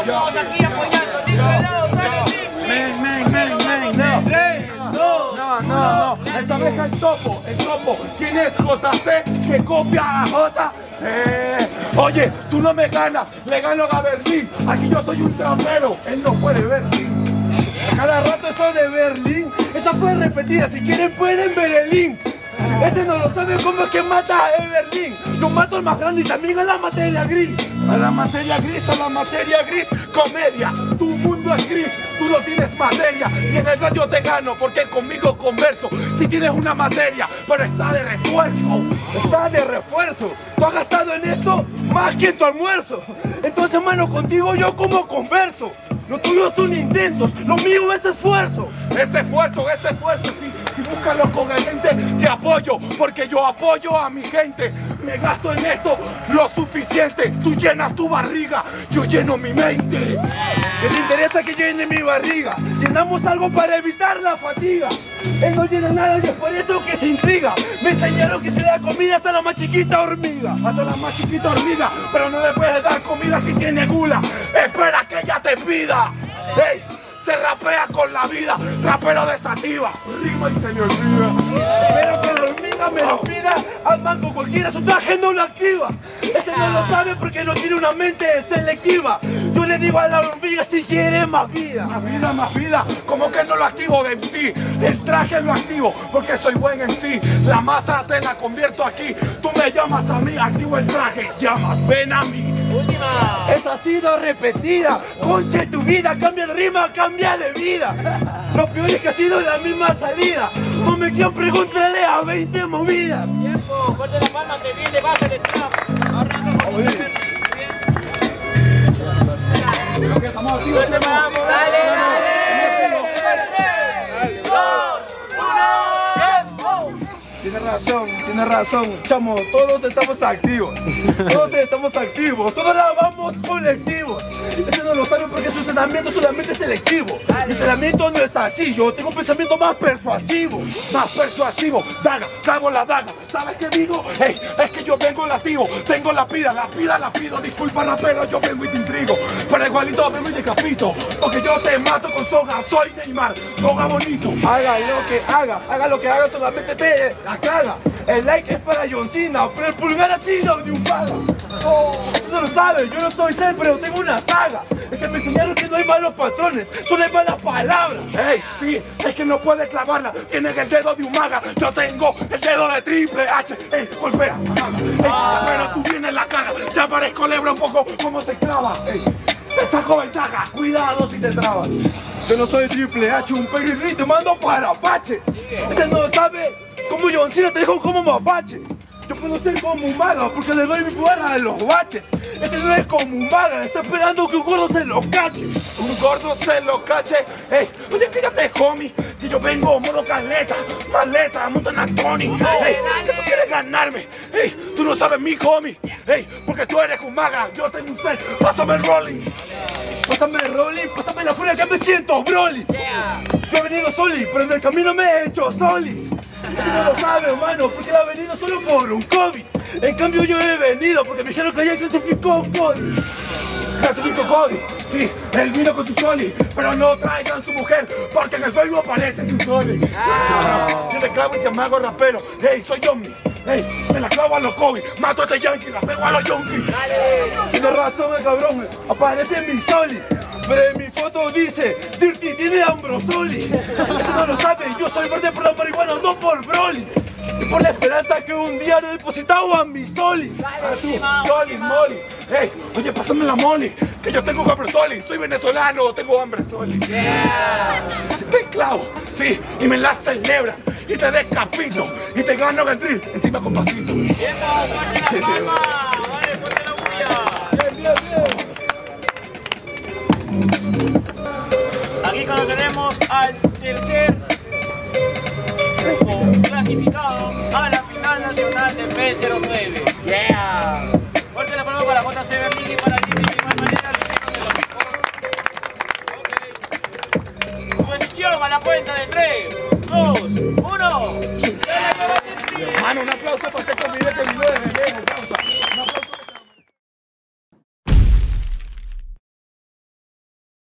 Aquí apoyando. Men, men, men, men, no. Tres, dos, No, no, no. Esta vez el topo, el topo. ¿Quién es JC que copia a J? Eh, Oye, tú no me ganas, le gano a Berlín. Aquí yo soy un trapero, él no puede ver. Cada rato eso de Berlín, esa fue repetida, si quieren pueden ver el link. Este no lo sabe cómo es que mata a Berlín. Lo mato al más grande y también a la materia gris. A la materia gris, a la materia gris, comedia. Tu mundo es gris, tú no tienes materia. Y en el radio te gano porque conmigo converso. Si tienes una materia, pero está de refuerzo. Está de refuerzo. Tú has gastado en esto más que en tu almuerzo. Entonces, mano, contigo yo como converso. Lo tuyo son intentos, lo mío es esfuerzo. Ese esfuerzo, ese esfuerzo, si, si búscalo con el gente, te apoyo, porque yo apoyo a mi gente. Me gasto en esto lo suficiente. Tú llenas tu barriga, yo lleno mi mente. ¿Qué te interesa que llene mi barriga? Llenamos algo para evitar la fatiga. Él no llena nada y es por eso que se intriga. Me enseñaron que se da comida hasta la más chiquita hormiga. Hasta la más chiquita hormiga, pero no le puedes dar comida si tiene gula. Espera que ella te pida. ¡Ey! Se rapea con la vida, rapero desativa. Rima y se le olvida. Espero que la hormiga me lo pida. Al mango cualquiera su traje no lo activa. Este no lo sabe porque no tiene una mente selectiva. Le digo a la hormiga si quiere más vida. Más vida, más vida, como que no lo activo de MC. El traje lo activo porque soy buen MC. La masa te la convierto aquí. Tú me llamas a mí, activo el traje. Llamas, ven a mí. Última. Esa ha sido repetida. Conche tu vida, cambia de rima, cambia de vida. Lo peor es que ha sido la misma salida. No me quieran pregúntale a 20 movidas. Tiempo. Fuerte la palma, se viene, base de trap. Arranca Suerte, vamos. Dale. Tres, dos, uno. Tiempo. Tiene razón, tiene razón, chamo, todos estamos activos, todos estamos activos, todos la vamos colectivos. Este no lo sabe porque su entrenamiento solamente es selectivo. Mi entrenamiento no es así, yo tengo un pensamiento más persuasivo. Más persuasivo, daga, clavo la daga. ¿Sabes qué digo? Ey, es que yo vengo lativo, tengo la pida, la pida la pido. Disculpa, rapero, yo vengo y te intrigo. Pero igualito vengo y te capito, porque yo te mato con soga. Soy Neymar, soga bonito. Haga lo que haga, haga lo que haga, solamente te la caga. El like es para John Cena, pero el pulgar ha sido de un paga. Oh, tú no lo sabes, yo no soy ser, pero tengo una saga. Es que me enseñaron que no hay malos patrones, solo hay malas palabras. Ey, sí, es que no puede clavarla. Tienes el dedo de un maga, yo tengo el dedo de triple H. Ey, golpea. Ey, pero tú tienes la cara, ya parezco lebra un poco como se clava. Ey, te saco ventaja, cuidado si te trabas. Yo no soy triple H, un perirri te mando para Apache. Este no sabe cómo John Cena te dijo como mapache. Yo puedo ser como un maga porque le doy mi poder a los baches. Este no es como un maga, está esperando que un gordo se lo cache. Un gordo se lo cache. Ey, oye, fíjate, homie, que yo vengo modo caleta, maleta, montan a Tony. Ey, que tú quieres ganarme. Ey, tú no sabes mi homie. Ey, porque tú eres un maga, yo tengo un set. Pásame el rolling. Pásame rolling, pásame la furia que me siento Broly. Yo he venido soli, pero en el camino me he hecho solis. Este no lo sabe, hermano, porque él ha venido solo por un COVID. En cambio yo he venido porque me dijeron que ya clasificó COVID. Clasifico Cody, sí, él vino con su soli, pero no traigan su mujer, porque en el Facebook aparece su soli. Yo te clavo y te amago rapero, hey, soy Yomi, hey, te la clavo a los Kobe, mato a este yankee, la pego a los Yonki. Tiene razón el cabrón, aparece mi soli. Pero en mi foto dice, Dirty tiene ambrosoli. Esto no lo saben, yo soy verde por la marihuana, no por Broly. Y por la esperanza que un día le depositado a mi soli. A tú, Soli, Molly, hey, oye, pásame la Molly, que yo tengo hambre Soli, soy venezolano, tengo hambre Soli. Te clavo, sí, y me la celebran, y te descapito, y te gano el drill, encima con pasito. Fuerte la palma. Vale, fuerte la bulla. Aquí conoceremos al tercer grupo clasificado a la final nacional del P09. Mano, un aplauso para este comida.